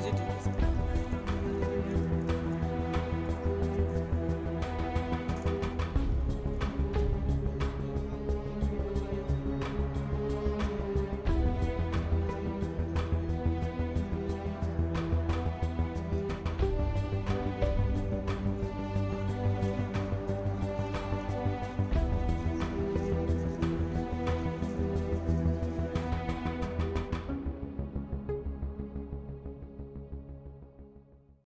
90